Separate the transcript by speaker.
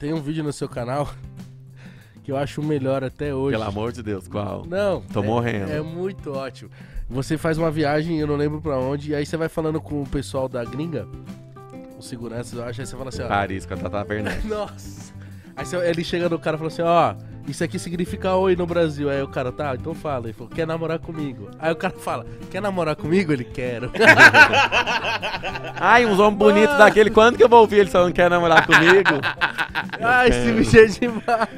Speaker 1: Tem um vídeo no seu canal que eu acho o melhor até hoje.
Speaker 2: Pelo amor de Deus, qual?
Speaker 1: Não.
Speaker 2: Tô
Speaker 1: é-
Speaker 2: morrendo.
Speaker 1: É muito ótimo. Você faz uma viagem, eu não lembro pra onde, e aí você vai falando com o pessoal da gringa, os seguranças, eu acho, aí você fala assim, ó.
Speaker 2: Paris, com a Tata.
Speaker 1: Nossa. Aí você- ele chega no cara e fala assim, ó, isso aqui significa oi no Brasil. Aí o cara, tá, então fala. Ele falou, quer namorar comigo? Aí o cara fala, quer namorar comigo? Ele, quero.
Speaker 2: Ai, uns homens bonitos daquele. Quando que eu vou ouvir eles falando que quer namorar comigo?
Speaker 1: ah, esse bicho é demais.